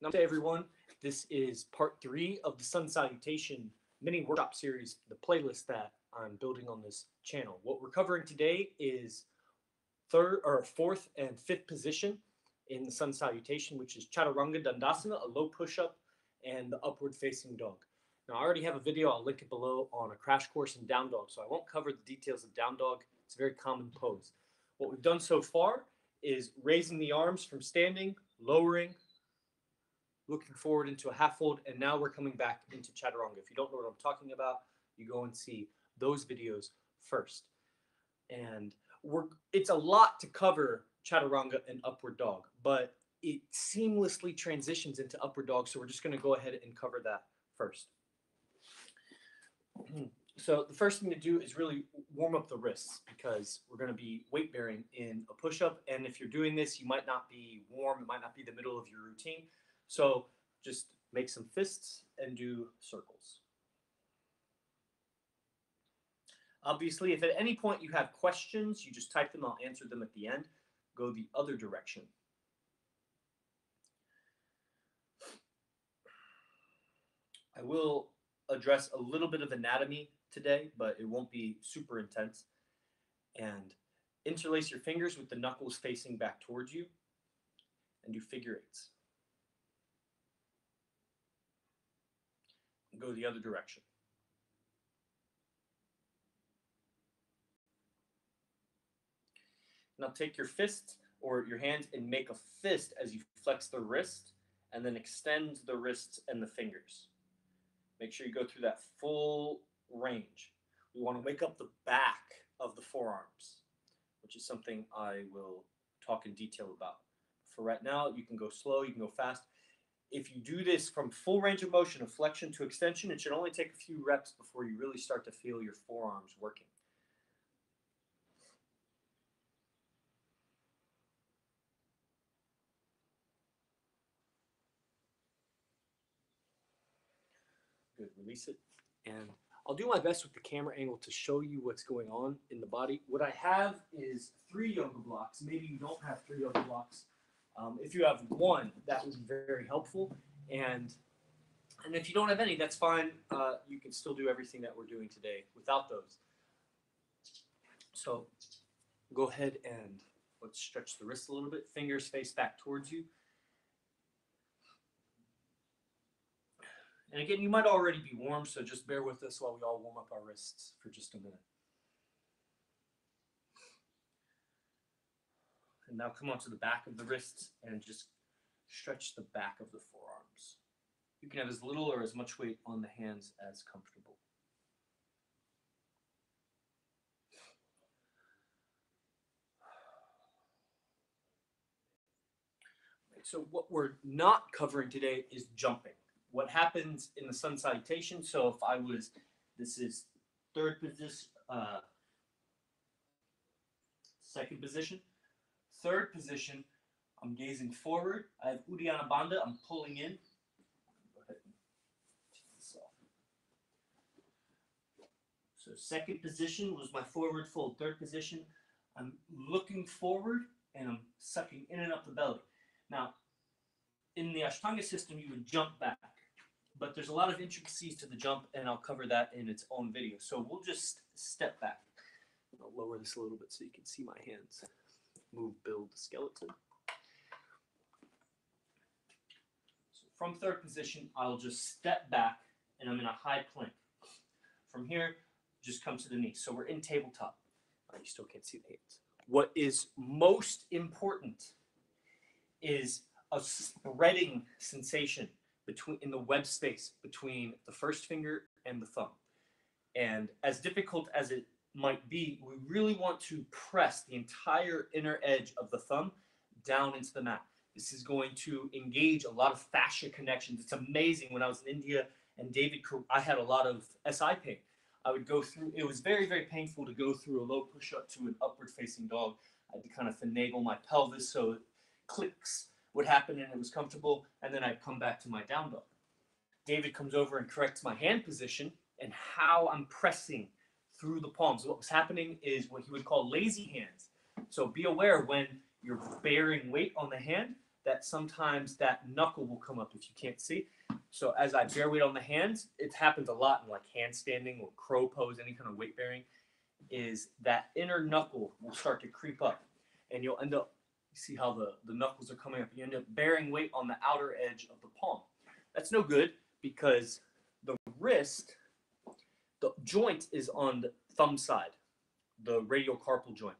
Namaste, everyone. This is part three of the Sun Salutation mini workshop series, the playlist that I'm building on this channel. What we're covering today is third or fourth and fifth position in the Sun Salutation, which is Chaturanga Dandasana, a low push-up, and the upward facing dog. Now, I already have a video, I'll link it below, on a crash course in down dog, so I won't cover the details of down dog. It's a very common pose. What we've done so far is raising the arms from standing, lowering, looking forward into a half fold, and now we're coming back into chaturanga. If you don't know what I'm talking about, you go and see those videos first. And we're it's a lot to cover chaturanga and upward dog, but it seamlessly transitions into upward dog. So we're just going to go ahead and cover that first. So the first thing to do is really warm up the wrists because we're going to be weight bearing in a push up. And if you're doing this, you might not be warm. It might not be the middle of your routine. So just make some fists and do circles. Obviously, if at any point you have questions, you just type them, I'll answer them at the end. Go the other direction. I will address a little bit of anatomy today, but it won't be super intense. And interlace your fingers with the knuckles facing back towards you and do figure eights. And go the other direction. Now take your fist or your hand and make a fist as you flex the wrist and then extend the wrists and the fingers. Make sure you go through that full range. We want to wake up the back of the forearms, which is something I will talk in detail about. For right now, you can go slow, you can go fast. If you do this from full range of motion, of flexion to extension, it should only take a few reps before you really start to feel your forearms working. Good, release it. And I'll do my best with the camera angle to show you what's going on in the body. What I have is three yoga blocks. Maybe you don't have three yoga blocks. Um, if you have one, that would be very helpful. And and if you don't have any, that's fine. Uh, you can still do everything that we're doing today without those. So go ahead and let's stretch the wrist a little bit. Fingers face back towards you. And again, you might already be warm, so just bear with us while we all warm up our wrists for just a minute. And now come onto the back of the wrists and just stretch the back of the forearms. You can have as little or as much weight on the hands as comfortable. So what we're not covering today is jumping what happens in the sun salutation. So if I was, this is third position, uh, second position, third position, I'm gazing forward. I have Uddiyana Bandha, I'm pulling in. So second position was my forward fold. Third position, I'm looking forward and I'm sucking in and up the belly. Now, in the Ashtanga system, you would jump back but there's a lot of intricacies to the jump, and I'll cover that in its own video. So we'll just step back. I'll lower this a little bit so you can see my hands. Move, build, the skeleton. So from third position, I'll just step back, and I'm in a high plank. From here, just come to the knee. So we're in tabletop. Oh, you still can't see the hands. What is most important is a spreading sensation between in the web space between the first finger and the thumb. And as difficult as it might be, we really want to press the entire inner edge of the thumb down into the mat. This is going to engage a lot of fascia connections. It's amazing. When I was in India and David, I had a lot of SI pain. I would go through, it was very, very painful to go through a low push up to an upward facing dog. I had to kind of finagle my pelvis so clicks would happen and it was comfortable, and then I'd come back to my down dog. David comes over and corrects my hand position and how I'm pressing through the palms. What was happening is what he would call lazy hands. So be aware when you're bearing weight on the hand that sometimes that knuckle will come up if you can't see. So as I bear weight on the hands, it happens a lot in like handstanding or crow pose, any kind of weight bearing, is that inner knuckle will start to creep up. And you'll end up, you see how the, the knuckles are coming up. You end up bearing weight on the outer edge of the palm. That's no good because the wrist, the joint is on the thumb side, the radiocarpal joint.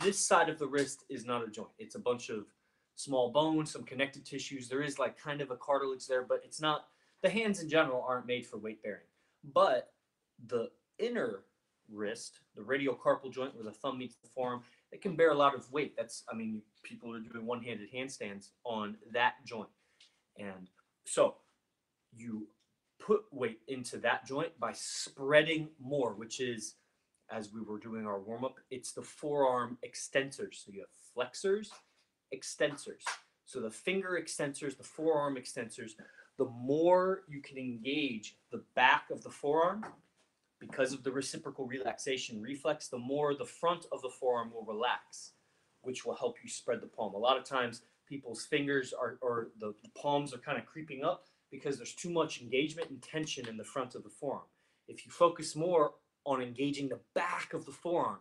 This side of the wrist is not a joint. It's a bunch of small bones, some connective tissues. There is like kind of a cartilage there, but it's not. The hands in general aren't made for weight bearing. But the inner wrist, the radiocarpal joint where the thumb meets the forearm, it can bear a lot of weight. That's, I mean, people are doing one handed handstands on that joint. And so you put weight into that joint by spreading more, which is, as we were doing our warm up, it's the forearm extensors. So you have flexors, extensors. So the finger extensors, the forearm extensors, the more you can engage the back of the forearm because of the reciprocal relaxation reflex, the more the front of the forearm will relax, which will help you spread the palm. A lot of times people's fingers are or the palms are kind of creeping up because there's too much engagement and tension in the front of the forearm. If you focus more on engaging the back of the forearm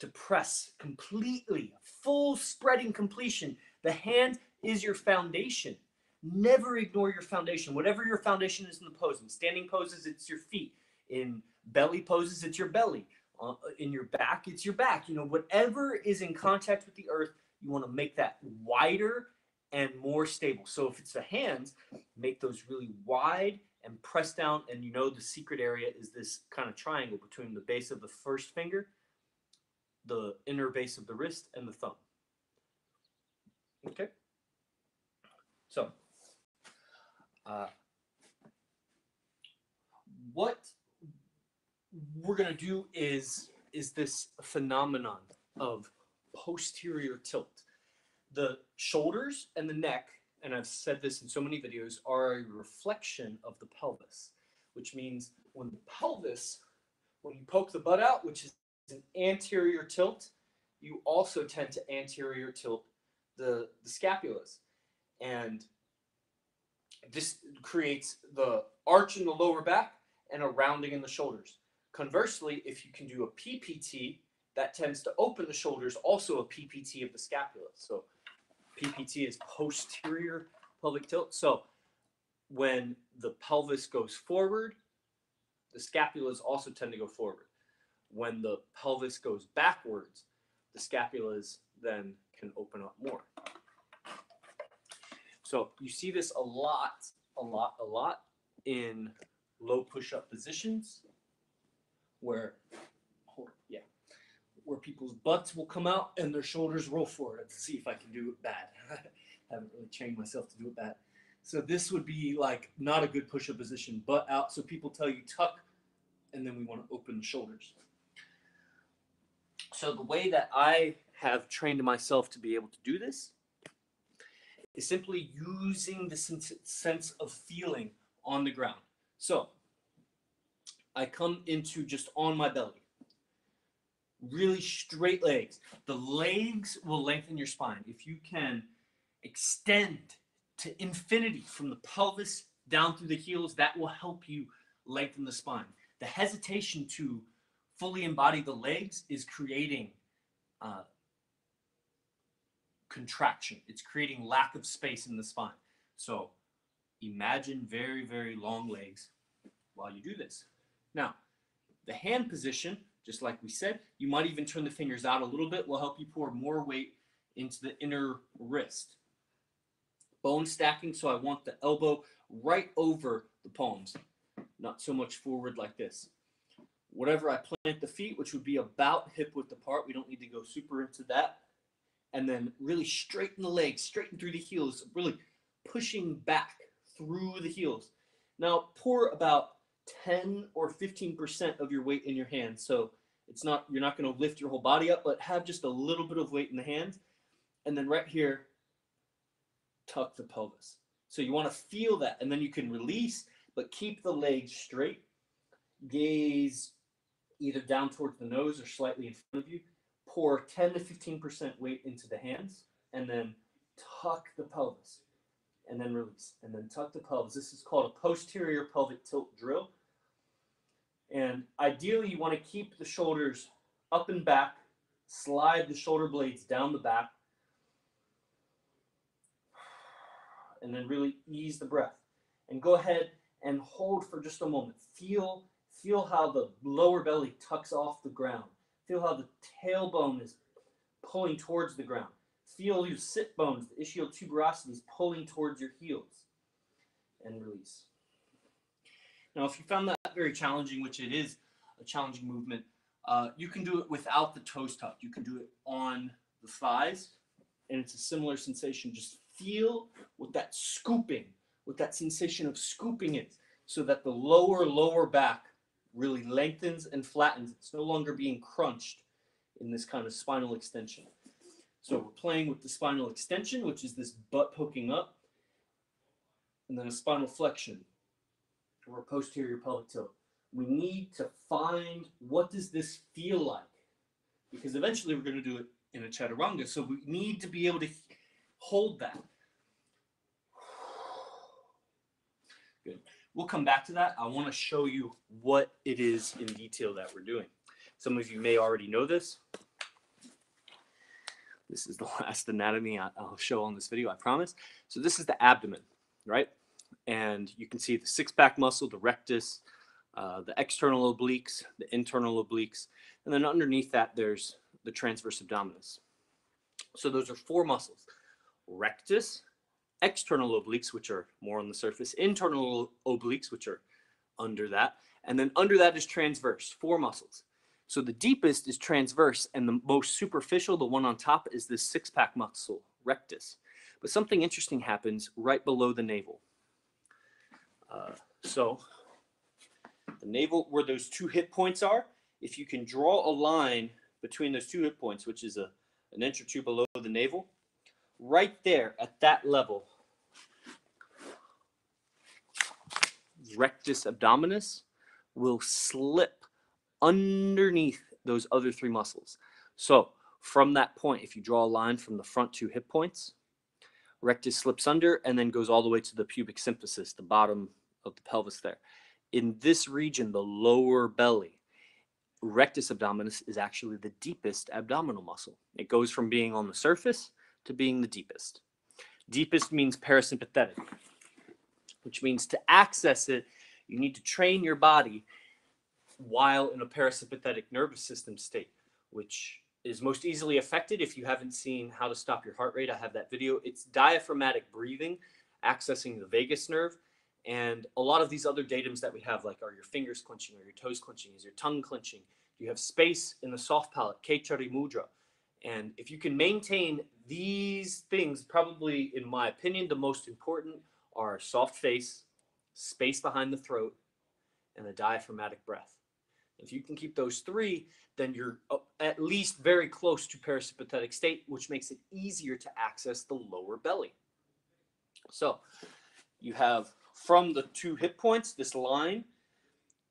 to press completely, full spreading completion, the hand is your foundation. Never ignore your foundation. Whatever your foundation is in the pose. In standing poses, it's your feet. In belly poses, it's your belly. Uh, in your back, it's your back. You know, whatever is in contact with the earth, you want to make that wider and more stable. So if it's the hands, make those really wide and press down. And you know the secret area is this kind of triangle between the base of the first finger, the inner base of the wrist, and the thumb. Okay. So, uh, what we're gonna do is is this phenomenon of posterior tilt the shoulders and the neck, and I've said this in so many videos, are a reflection of the pelvis, which means when the pelvis, when you poke the butt out, which is an anterior tilt, you also tend to anterior tilt the, the scapulas. And this creates the arch in the lower back and a rounding in the shoulders. Conversely, if you can do a PPT, that tends to open the shoulders, also a PPT of the scapula. So PPT is posterior pelvic tilt. So when the pelvis goes forward, the scapulas also tend to go forward. When the pelvis goes backwards, the scapulas then can open up more. So you see this a lot, a lot, a lot in low push-up positions where, where people's butts will come out and their shoulders roll forward. Let's see if I can do it bad. I haven't really trained myself to do it bad. So this would be like not a good push-up position, butt out. So people tell you tuck, and then we want to open the shoulders. So the way that I have trained myself to be able to do this is simply using the sense of feeling on the ground. So I come into just on my belly really straight legs. The legs will lengthen your spine. If you can extend to infinity from the pelvis down through the heels, that will help you lengthen the spine. The hesitation to fully embody the legs is creating uh, contraction. It's creating lack of space in the spine. So imagine very, very long legs while you do this. Now, the hand position just like we said. You might even turn the fingers out a little bit, will help you pour more weight into the inner wrist. Bone stacking, so I want the elbow right over the palms, not so much forward like this. Whatever I plant the feet, which would be about hip width apart, we don't need to go super into that. And then really straighten the legs, straighten through the heels, really pushing back through the heels. Now pour about 10 or 15% of your weight in your hands. So it's not, you're not going to lift your whole body up, but have just a little bit of weight in the hands. And then right here, tuck the pelvis. So you want to feel that. And then you can release, but keep the legs straight. Gaze either down towards the nose or slightly in front of you. Pour 10 to 15% weight into the hands and then tuck the pelvis and then release and then tuck the pelvis. This is called a posterior pelvic tilt drill. And ideally, you want to keep the shoulders up and back, slide the shoulder blades down the back, and then really ease the breath. And go ahead and hold for just a moment. Feel feel how the lower belly tucks off the ground. Feel how the tailbone is pulling towards the ground. Feel your sit bones, the ischial tuberosities pulling towards your heels. And release. Now, if you found that very challenging, which it is a challenging movement, uh, you can do it without the toes tucked. You can do it on the thighs, and it's a similar sensation. Just feel what that scooping, what that sensation of scooping is, so that the lower, lower back really lengthens and flattens. It's no longer being crunched in this kind of spinal extension. So we're playing with the spinal extension, which is this butt poking up, and then a spinal flexion or posterior pelvic tilt. We need to find what does this feel like, because eventually we're going to do it in a chaturanga. So we need to be able to hold that. Good. We'll come back to that. I want to show you what it is in detail that we're doing. Some of you may already know this. This is the last anatomy I'll show on this video, I promise. So this is the abdomen, right? And you can see the six-pack muscle, the rectus, uh, the external obliques, the internal obliques, and then underneath that there's the transverse abdominis. So those are four muscles: rectus, external obliques, which are more on the surface, internal obliques, which are under that, and then under that is transverse, four muscles. So the deepest is transverse, and the most superficial, the one on top, is this six pack muscle, rectus. But something interesting happens right below the navel. Uh, so the navel, where those two hip points are, if you can draw a line between those two hip points, which is a, an inch or two below the navel, right there at that level, rectus abdominis will slip underneath those other three muscles. So from that point, if you draw a line from the front two hip points, rectus slips under and then goes all the way to the pubic symphysis, the bottom of the pelvis there. In this region, the lower belly, rectus abdominis is actually the deepest abdominal muscle. It goes from being on the surface to being the deepest. Deepest means parasympathetic, which means to access it, you need to train your body while in a parasympathetic nervous system state, which is most easily affected if you haven't seen how to stop your heart rate. I have that video. It's diaphragmatic breathing, accessing the vagus nerve. And a lot of these other datums that we have, like are your fingers clenching, or your toes clenching, is your tongue clenching? Do you have space in the soft palate, Khechari Mudra? And if you can maintain these things, probably in my opinion, the most important are soft face, space behind the throat, and a diaphragmatic breath. If you can keep those three, then you're at least very close to parasympathetic state, which makes it easier to access the lower belly. So you have from the two hip points, this line,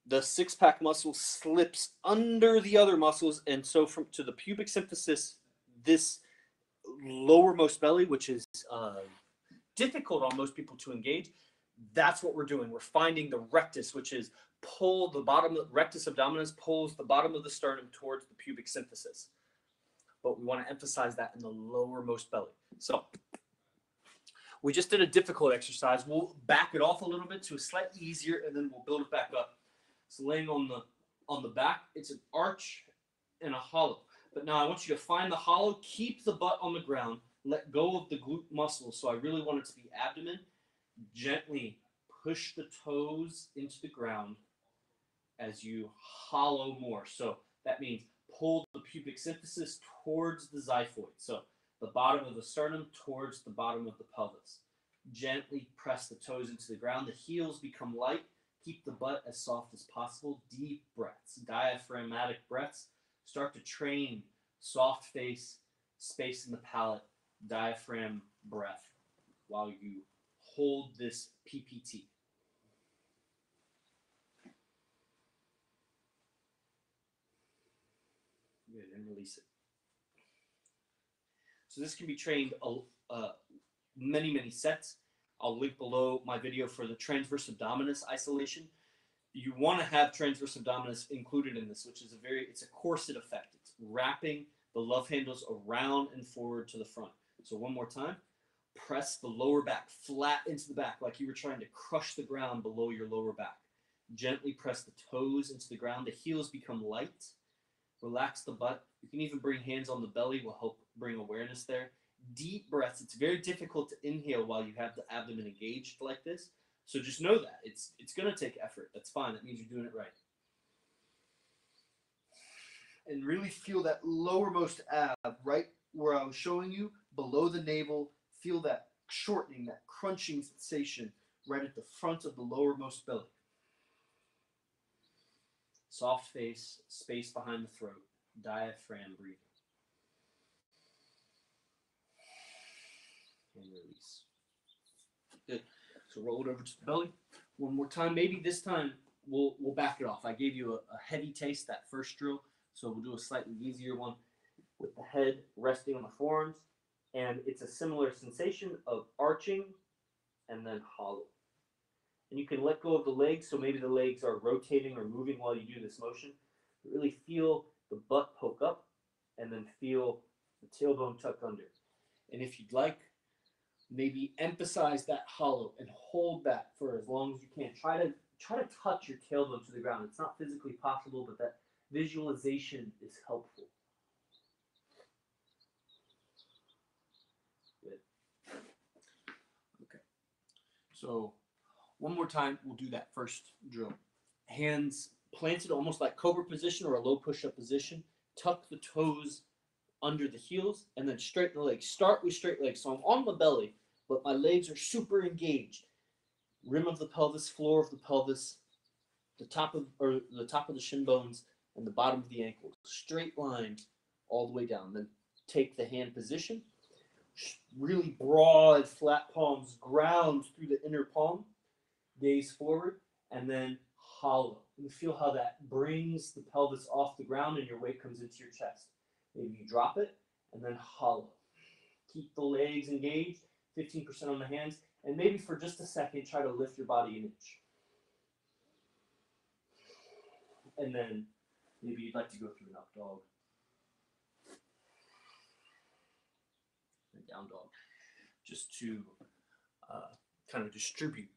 the six pack muscle slips under the other muscles. And so from to the pubic symphysis, this lowermost belly, which is uh, difficult on most people to engage, that's what we're doing. We're finding the rectus, which is pull the bottom of rectus abdominis pulls the bottom of the sternum towards the pubic symphysis. But we want to emphasize that in the lowermost belly. So we just did a difficult exercise. We'll back it off a little bit to a slightly easier, and then we'll build it back up. So laying on the on the back, it's an arch and a hollow. But now I want you to find the hollow, keep the butt on the ground, let go of the glute muscles. So I really want it to be abdomen. Gently push the toes into the ground as you hollow more. So that means pull the pubic symphysis towards the xiphoid. So the bottom of the sternum towards the bottom of the pelvis. Gently press the toes into the ground. The heels become light. Keep the butt as soft as possible. Deep breaths, diaphragmatic breaths. Start to train soft face, space in the palate, diaphragm breath while you hold this PPT. Good, and release it. So this can be trained uh, many, many sets. I'll link below my video for the transverse abdominis isolation. You want to have transverse abdominis included in this, which is a very, it's a corset effect. It's wrapping the love handles around and forward to the front. So one more time, press the lower back flat into the back like you were trying to crush the ground below your lower back. Gently press the toes into the ground. The heels become light. Relax the butt. You can even bring hands on the belly will help bring awareness there. Deep breaths. It's very difficult to inhale while you have the abdomen engaged like this. So just know that. It's it's gonna take effort. That's fine. That means you're doing it right. And really feel that lowermost ab right where I was showing you, below the navel. Feel that shortening, that crunching sensation right at the front of the lowermost belly. Soft face, space behind the throat, diaphragm breathing. And release. Good. So roll it over to the belly. One more time. Maybe this time we'll we'll back it off. I gave you a, a heavy taste that first drill, so we'll do a slightly easier one with the head resting on the forearms. And it's a similar sensation of arching and then hollow. And you can let go of the legs, so maybe the legs are rotating or moving while you do this motion. But really feel the butt poke up and then feel the tailbone tuck under. And if you'd like, maybe emphasize that hollow and hold that for as long as you can. Try to try to touch your tailbone to the ground. It's not physically possible, but that visualization is helpful. Good. Okay. So one more time, we'll do that first drill. Hands planted almost like cobra position or a low push-up position. Tuck the toes under the heels and then straighten the legs. Start with straight legs. So I'm on my belly, but my legs are super engaged. Rim of the pelvis, floor of the pelvis, the top of or the top of the shin bones and the bottom of the ankles. Straight line all the way down. Then take the hand position. Really broad, flat palms ground through the inner palm. Gaze forward and then hollow. You feel how that brings the pelvis off the ground and your weight comes into your chest. Maybe you drop it and then hollow. Keep the legs engaged, 15% on the hands, and maybe for just a second, try to lift your body an inch. And then maybe you'd like to go through an up dog. Down dog. Just to uh, kind of distribute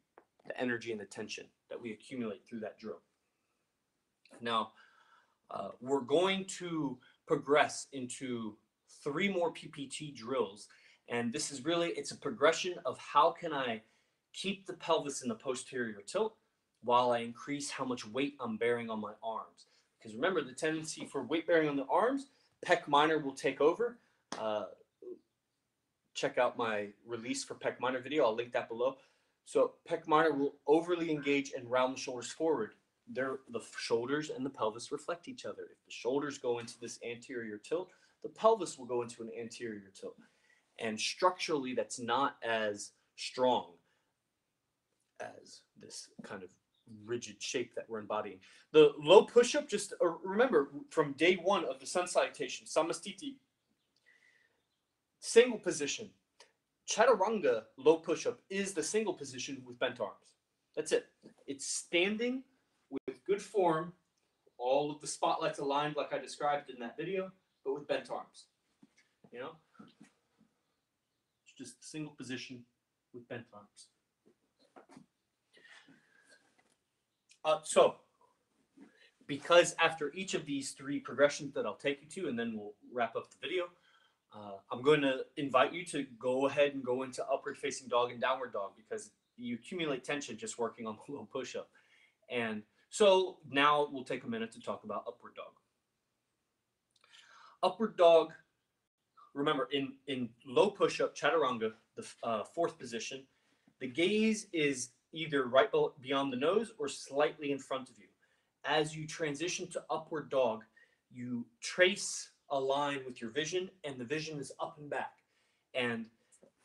the energy and the tension that we accumulate through that drill. Now, uh, we're going to progress into three more PPT drills. And this is really, it's a progression of how can I keep the pelvis in the posterior tilt while I increase how much weight I'm bearing on my arms. Because remember, the tendency for weight bearing on the arms, pec minor will take over. Uh, check out my release for pec minor video. I'll link that below. So pec minor will overly engage and round the shoulders forward. They're, the shoulders and the pelvis reflect each other. If the shoulders go into this anterior tilt, the pelvis will go into an anterior tilt. And structurally, that's not as strong as this kind of rigid shape that we're embodying. The low push-up, just uh, remember from day one of the sun salutation, samastiti, single position. Chaturanga low push-up is the single position with bent arms. That's it. It's standing with good form, all of the spotlights aligned like I described in that video, but with bent arms. You know? It's just single position with bent arms. Uh, so, because after each of these three progressions that I'll take you to, and then we'll wrap up the video, uh, I'm going to invite you to go ahead and go into upward facing dog and downward dog because you accumulate tension just working on the low push up. And so now we'll take a minute to talk about upward dog. Upward dog, remember in, in low push up, chaturanga, the uh, fourth position, the gaze is either right beyond the nose or slightly in front of you. As you transition to upward dog, you trace a line with your vision and the vision is up and back. And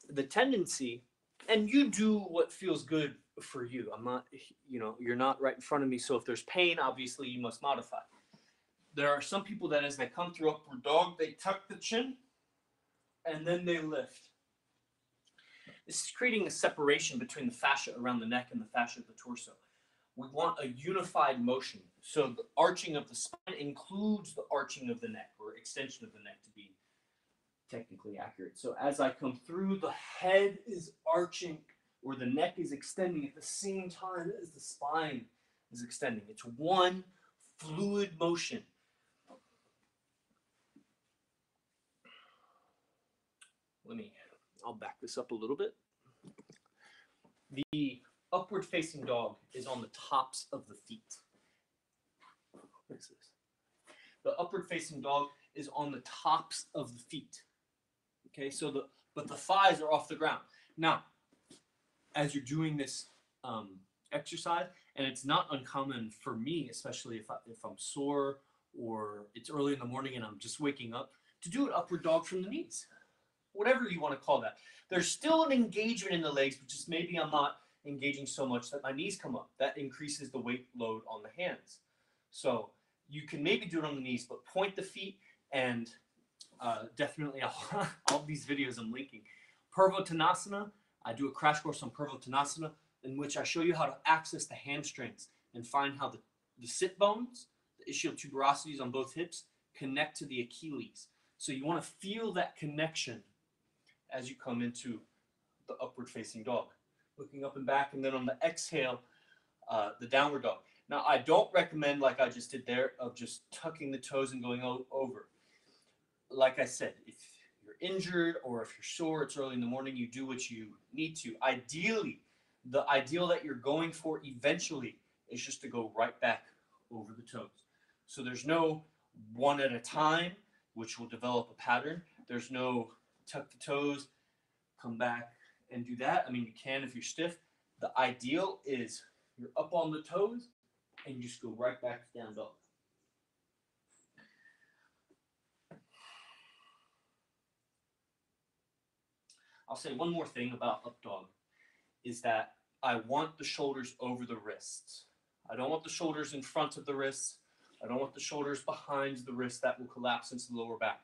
the tendency, and you do what feels good for you. I'm not, you know, you're not right in front of me. So if there's pain, obviously you must modify. There are some people that as they come through upward dog, they tuck the chin and then they lift. This is creating a separation between the fascia around the neck and the fascia of the torso. We want a unified motion. So the arching of the spine includes the arching of the neck or extension of the neck to be technically accurate. So as I come through, the head is arching or the neck is extending at the same time as the spine is extending. It's one fluid motion. Let me, I'll back this up a little bit. The upward facing dog is on the tops of the feet. What is this? The upward facing dog is on the tops of the feet. Okay, so the but the thighs are off the ground. Now, as you're doing this um, exercise, and it's not uncommon for me, especially if I, if I'm sore or it's early in the morning and I'm just waking up, to do an upward dog from the knees, whatever you want to call that. There's still an engagement in the legs, but just maybe I'm not engaging so much that my knees come up. That increases the weight load on the hands. So you can maybe do it on the knees, but point the feet and uh, definitely all, all these videos I'm linking. Purvottanasana, I do a crash course on Purvottanasana in which I show you how to access the hamstrings and find how the, the sit bones, the ischial tuberosities on both hips, connect to the Achilles. So you want to feel that connection as you come into the upward facing dog. Looking up and back, and then on the exhale, uh, the downward dog. Now, I don't recommend, like I just did there, of just tucking the toes and going over. Like I said, if you're injured or if you're sore, it's early in the morning, you do what you need to. Ideally, the ideal that you're going for eventually is just to go right back over the toes. So there's no one at a time, which will develop a pattern. There's no tuck the toes, come back and do that. I mean, you can if you're stiff. The ideal is you're up on the toes and you just go right back to down dog. I'll say one more thing about up dog is that I want the shoulders over the wrists. I don't want the shoulders in front of the wrists. I don't want the shoulders behind the wrists that will collapse into the lower back.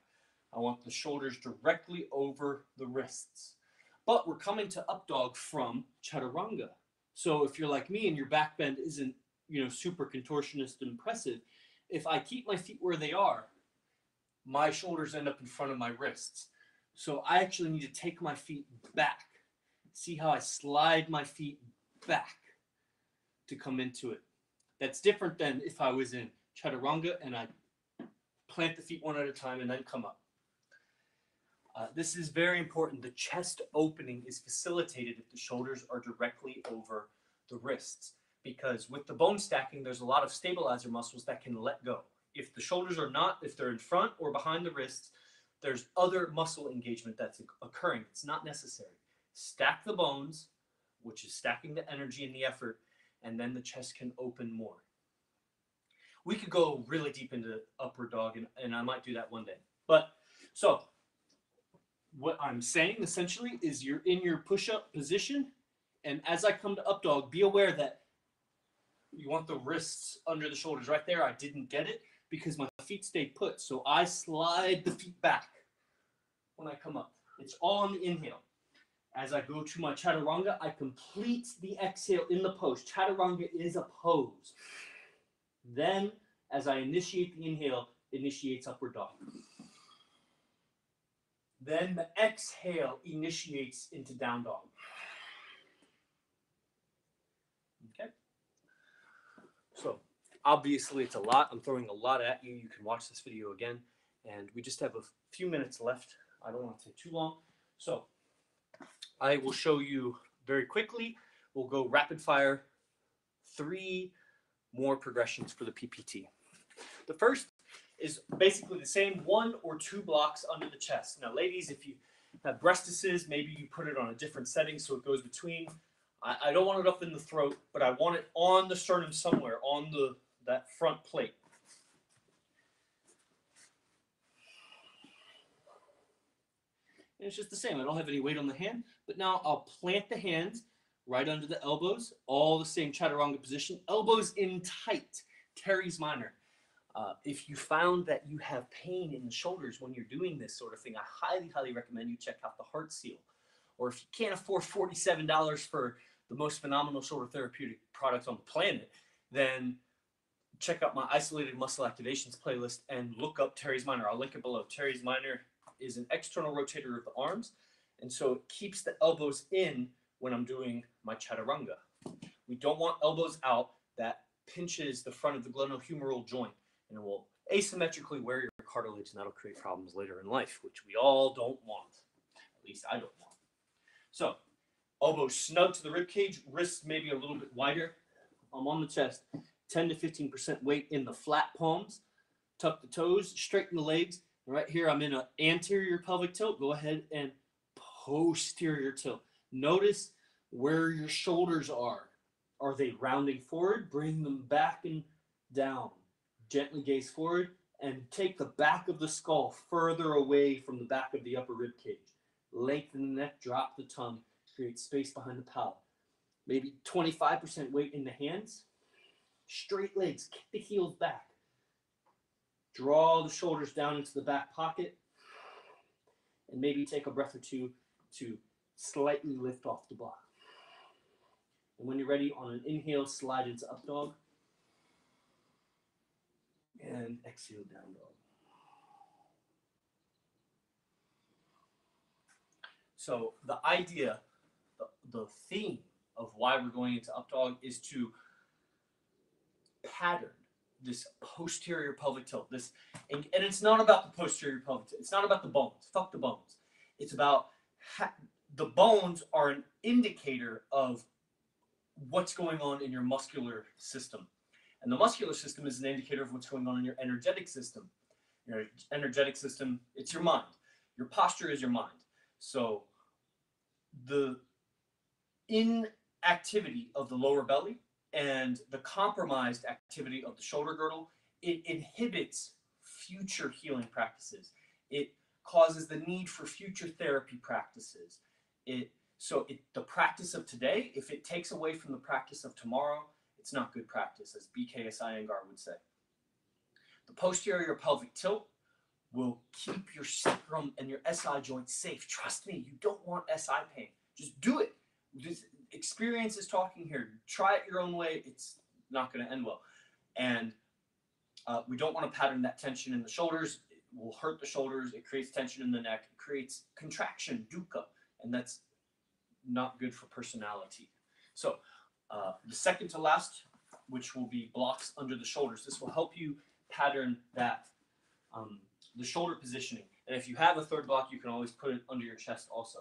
I want the shoulders directly over the wrists. But we're coming to up dog from chaturanga. So if you're like me and your back bend isn't, you know, super contortionist and impressive, if I keep my feet where they are, my shoulders end up in front of my wrists. So I actually need to take my feet back. See how I slide my feet back to come into it. That's different than if I was in chaturanga and I plant the feet one at a time and then come up. Uh, this is very important. The chest opening is facilitated if the shoulders are directly over the wrists because with the bone stacking, there's a lot of stabilizer muscles that can let go. If the shoulders are not, if they're in front or behind the wrists, there's other muscle engagement that's occurring. It's not necessary. Stack the bones, which is stacking the energy and the effort, and then the chest can open more. We could go really deep into upward dog, and, and I might do that one day. But so, what I'm saying essentially is you're in your push up position, and as I come to up dog, be aware that you want the wrists under the shoulders right there. I didn't get it because my feet stayed put. So I slide the feet back when I come up. It's all on the inhale. As I go to my chaturanga, I complete the exhale in the pose. Chaturanga is a pose. Then, as I initiate the inhale, initiates upward dog. Then the exhale initiates into down dog. Okay. So obviously it's a lot. I'm throwing a lot at you. You can watch this video again. And we just have a few minutes left. I don't want to take too long. So I will show you very quickly. We'll go rapid fire three more progressions for the PPT. The first is basically the same one or two blocks under the chest. Now, ladies, if you have breastises, maybe you put it on a different setting so it goes between. I, I don't want it up in the throat, but I want it on the sternum somewhere, on the that front plate. And it's just the same. I don't have any weight on the hand, but now I'll plant the hands right under the elbows, all the same chaturanga position, elbows in tight, teres minor. Uh, if you found that you have pain in the shoulders when you're doing this sort of thing, I highly, highly recommend you check out the heart seal. or if you can't afford $47 for the most phenomenal shoulder therapeutic product on the planet, then check out my isolated muscle activations playlist and look up teres minor. I'll link it below. teres minor is an external rotator of the arms, and so it keeps the elbows in when I'm doing my chaturanga. We don't want elbows out. That pinches the front of the glenohumeral joint and it will asymmetrically wear your cartilage, and that'll create problems later in life, which we all don't want. At least I don't want. So, elbows snug to the rib cage, wrists maybe a little bit wider. I'm on the chest. 10 to 15% weight in the flat palms. Tuck the toes, straighten the legs. Right here, I'm in an anterior pelvic tilt. Go ahead and posterior tilt. Notice where your shoulders are. Are they rounding forward? Bring them back and down. Gently gaze forward and take the back of the skull further away from the back of the upper rib cage. Lengthen the neck, drop the tongue, create space behind the palate. Maybe 25% weight in the hands. Straight legs, kick the heels back. Draw the shoulders down into the back pocket. And maybe take a breath or two to slightly lift off the block. And when you're ready, on an inhale, slide into up dog. And exhale, down dog. So the idea, the, the theme of why we're going into up dog is to pattern this posterior pelvic tilt. This and, and it's not about the posterior pelvic tilt. It's not about the bones. Fuck the bones. It's about ha- the bones are an indicator of what's going on in your muscular system. And the muscular system is an indicator of what's going on in your energetic system. Your energetic system, it's your mind. Your posture is your mind. So the inactivity of the lower belly and the compromised activity of the shoulder girdle, it inhibits future healing practices. It causes the need for future therapy practices. It so it, the practice of today, if it takes away from the practice of tomorrow, it's not good practice, as BKS Iyengar would say. The posterior pelvic tilt will keep your sacrum and your SI joint safe. Trust me, you don't want SI pain. Just do it. Just experience is talking here. Try it your own way. It's not going to end well. And uh, we don't want to pattern that tension in the shoulders. It will hurt the shoulders. It creates tension in the neck. It creates contraction, dukkha, and that's not good for personality. So uh, the second to last, which will be blocks under the shoulders. This will help you pattern that um, the shoulder positioning. And if you have a third block, you can always put it under your chest also.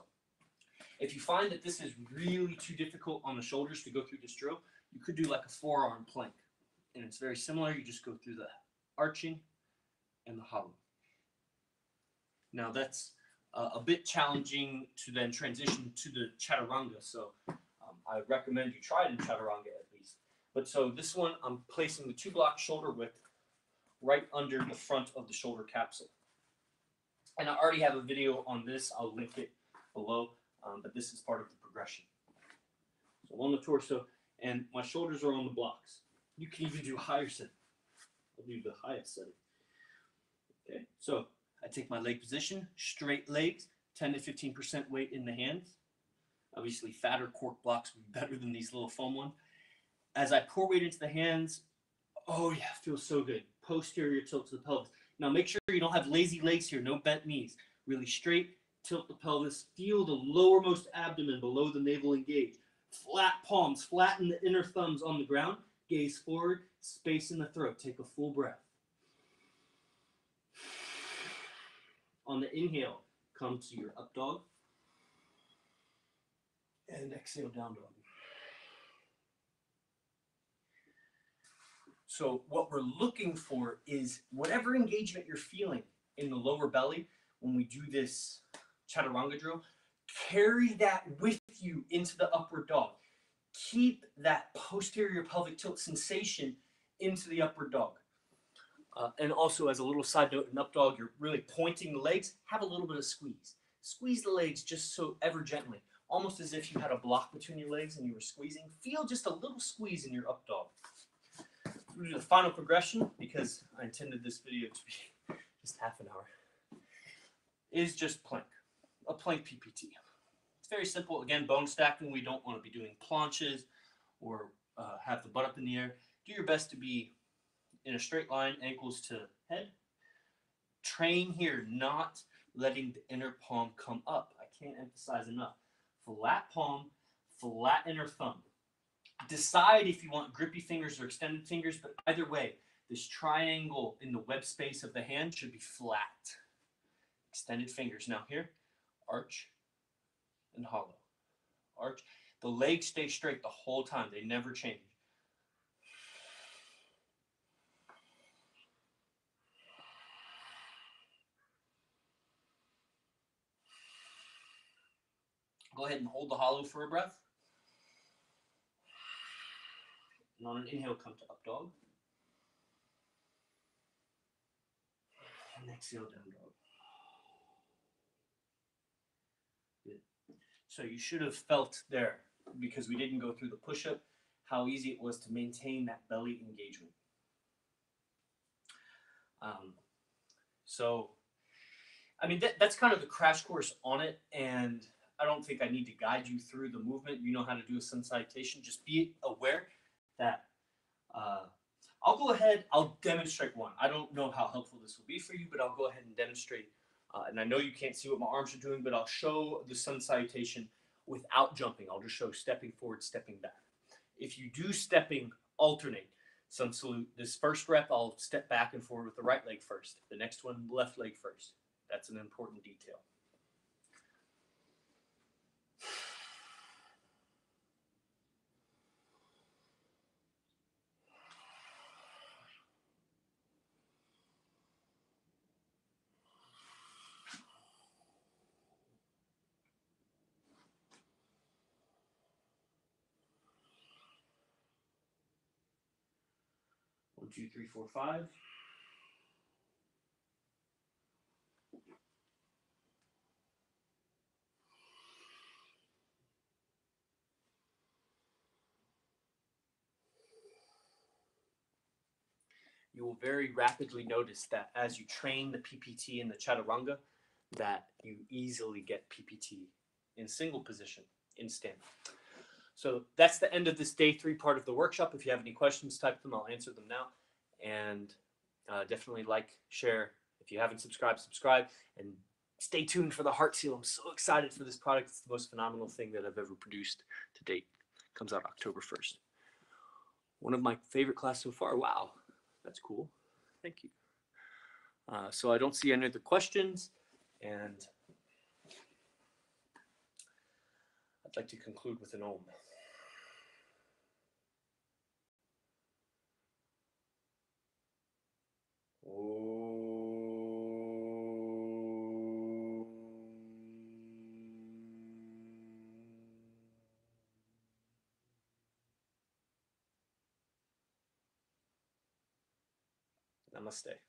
If you find that this is really too difficult on the shoulders to go through this drill, you could do like a forearm plank. And it's very similar. You just go through the arching and the hollow. Now that's uh, a bit challenging to then transition to the chaturanga. So I recommend you try it in chaturanga at least. But so this one, I'm placing the two block shoulder width right under the front of the shoulder capsule. And I already have a video on this. I'll link it below, um, but this is part of the progression. So on the torso, and my shoulders are on the blocks. You can even do higher setting. I'll do the highest setting. Okay, so I take my leg position, straight legs, 10 to 15% weight in the hands. Obviously, fatter cork blocks would be better than these little foam ones. As I pour weight into the hands, oh yeah, feels so good. Posterior tilt to the pelvis. Now make sure you don't have lazy legs here, no bent knees. Really straight, tilt the pelvis. Feel the lowermost abdomen below the navel engage. Flat palms, flatten the inner thumbs on the ground. Gaze forward, space in the throat. Take a full breath. On the inhale, come to your up dog. And exhale, down dog. So, what we're looking for is whatever engagement you're feeling in the lower belly when we do this chaturanga drill, carry that with you into the upward dog. Keep that posterior pelvic tilt sensation into the upward dog. Uh, and also, as a little side note, in up dog, you're really pointing the legs. Have a little bit of squeeze. Squeeze the legs just so ever gently, almost as if you had a block between your legs and you were squeezing. Feel just a little squeeze in your up dog. We'll do the final progression because I intended this video to be just half an hour. Is just plank, a plank PPT. It's very simple. Again, bone stacking. We don't want to be doing planches or uh, have the butt up in the air. Do your best to be in a straight line, ankles to head. Train here, not letting the inner palm come up. I can't emphasize enough. Flat palm, flat inner thumb. Decide if you want grippy fingers or extended fingers, but either way, this triangle in the web space of the hand should be flat. Extended fingers. Now here, arch and hollow. Arch. The legs stay straight the whole time. They never change. Go ahead and hold the hollow for a breath. And on an inhale, come to up dog. And exhale, down dog. Good. So you should have felt there, because we didn't go through the push up, how easy it was to maintain that belly engagement. Um, so, I mean, that, that's kind of the crash course on it. And I don't think I need to guide you through the movement. You know how to do a sun salutation. Just be aware that uh, I'll go ahead, I'll demonstrate one. I don't know how helpful this will be for you, but I'll go ahead and demonstrate. Uh, and I know you can't see what my arms are doing, but I'll show the sun salutation without jumping. I'll just show stepping forward, stepping back. If you do stepping, alternate. Sun salute. This first rep, I'll step back and forward with the right leg first. The next one, left leg first. That's an important detail. Two, three, four, five. You will very rapidly notice that as you train the PPT in the chaturanga, that you easily get PPT in single position in stand. So that's the end of this day three part of the workshop. If you have any questions, type them. I'll answer them now. And uh, definitely like, share. If you haven't subscribed, subscribe. And stay tuned for the Heart Seal. I'm so excited for this product. It's the most phenomenal thing that I've ever produced to date. Comes out October 1st. One of my favorite class so far. Wow, that's cool. Thank you. Uh, so I don't see any other questions. And I'd like to conclude with an om. Namaste.